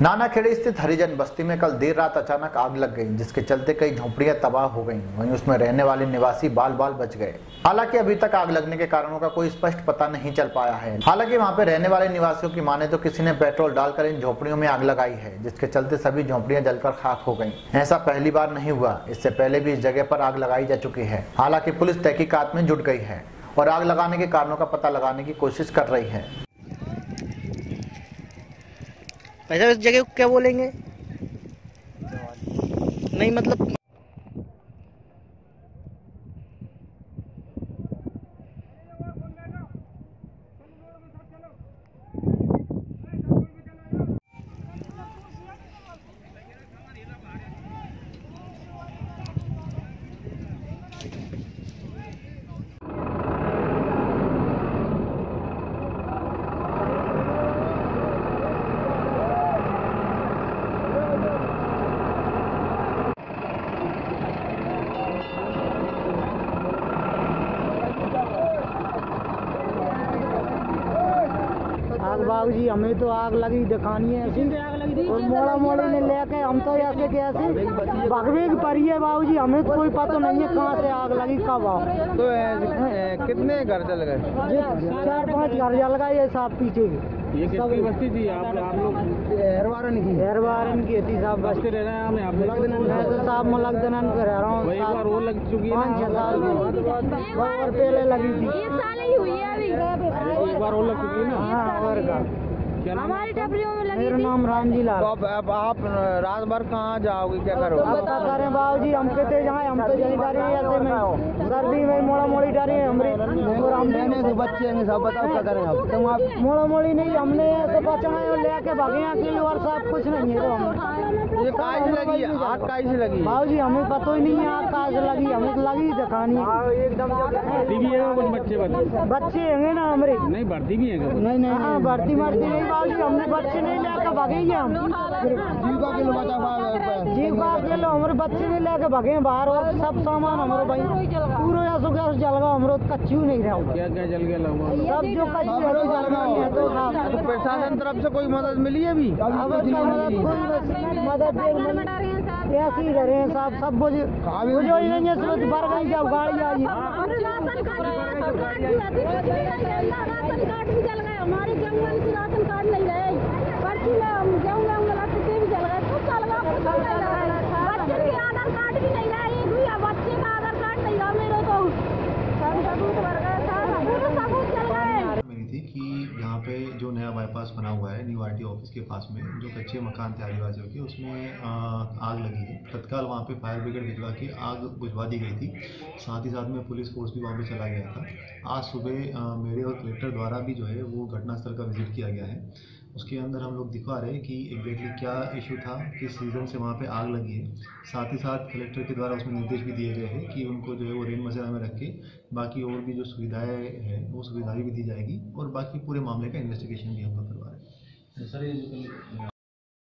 थाना खेड़ी स्थित हरिजन बस्ती में कल देर रात अचानक आग लग गई, जिसके चलते कई झोंपड़ियाँ तबाह हो गईं। वहीं उसमें रहने वाले निवासी बाल बाल बच गए। हालाँकि अभी तक आग लगने के कारणों का कोई स्पष्ट पता नहीं चल पाया है। हालाँकि वहाँ पे रहने वाले निवासियों की माने तो किसी ने पेट्रोल डालकर इन झोपड़ियों में आग लगाई है, जिसके चलते सभी झोपड़ियाँ जलकर खाक हो गई ऐसा पहली बार नहीं हुआ। इससे पहले भी इस जगह पर आग लगाई जा चुकी है। हालाँकि पुलिस तहकीकात में जुट गई है और आग लगाने के कारणों का पता लगाने की कोशिश कर रही है। वैसे उस जगह क्या बोलेंगे? नहीं मतलब आग बाबू जी हमें तो आग लगी दिखानी है। ऐसी और मोड़ा मोड़ी ने लेके हम तो ऐसे कैसे भगवे की परी है बाबू जी हमें तो कोई पता नहीं है कहाँ से आग लगी कब आओ तो ए, कितने घर जल गए? चार पाँच घर जल गए ये साहब पीछे। की ये कितनी बस्ती थी? आप आप लोग हेरवारन की। हेरवारन की थी साहब बस्ती रह रहे हैं हम यहाँ पे मैं तो साहब मलक दनन कर रहा हूँ एक बार वो लग चुकी है पाँच छह साल की। और पहले लगी थी। ये साल ही हुई है अभी। एक बार वो लग चुकी है ना? हाँ और का हमारी टपलियों में लगी मेरा नाम रामजी लाल। तो अब आप रात भर कहाँ जाओगे? क्या करोगे? अब क्या करें बाबू जी हम कहते जाए हम तो यही डरे हैं ऐसे में सर्दी में मोड़ा मोड़ी डरे हैं हमरे हम तो बच्चे हैं सब बताओ क्या करें अब। तुम आप मोड़ा मोड़ी नहीं हमने ऐसे बचाए और लेके भागे यहाँ के लिए और सब कुछ नहीं है तो हम। ये काहे से लगी है? आग काहे से लगी। है? बाबू जी हमें पता ही नहीं है आग कहाँ से लगी हमें तो लगी दिखानी। एकदम भर्ती है कुछ बच्चे बच्चे बच्चे हैं ना हमारे। नहीं भर्ती भी है क्या? नहीं नहीं हाँ भर्ती मरती नहीं बाबू जी हमने बच्चे नहीं लेके भागे ही हम। जीविका के लिए बचा जीव का अकेले हमारे बच्चे नहीं लेके भागे हैं बाहर और सब सामान हमारे भाई पूरा ऐसो गैस जल गया हमारे कच्ची नहीं रहा। क्या क्या जल गया सब जो है है तो साहब तो प्रशासन तरफ़ से कोई मदद मिली है अभी? अब मदद ऐसे ही रहे हैं साहब। सब बुझ बुझ ही नहीं है सूरज भर गई जब गाड़ी आई राशन कार्ड भी आती है राशन कार्ड भी जल गए हमारे जंगल की राशन कार्ड नहीं रहे। पर्ची में हम गेहूँ गेहूँ लगाते थे भी जल गए सब जल गया बच्चे के आधार कार्ड भी नहीं रहा एक भी बच्चे का आधार कार्ड नहीं रहा मेरे तो। भर मिली थी कि यहाँ पे जो नया बाईपास बना हुआ है न्यू आरटी ऑफ़िस के पास में, जो कच्चे मकान थे आदिवासियों के उसमें आग लगी थी तत्काल वहाँ पे फायर ब्रिगेड भिजवा के आग बुझवा दी गई थी। साथ ही साथ में पुलिस फोर्स भी वहाँ पे चला गया था। आज सुबह मेरे और कलेक्टर द्वारा भी जो है, वो घटनास्थल का विज़िट किया गया है। उसके अंदर हम लोग दिखा रहे हैं कि एग्जैक्टली क्या इशू था, किस रीज़न से वहाँ पे आग लगी है। साथ ही साथ कलेक्टर के द्वारा उसमें निर्देश भी दिए गए हैं कि उनको जो है वो रेन मसेरा में रख के बाकी और भी जो सुविधाएँ हैं, वो सुविधाएँ भी दी जाएगी और बाकी पूरे मामले का इन्वेस्टिगेशन भी हम लोग करवा रहे हैं। सर, ये जो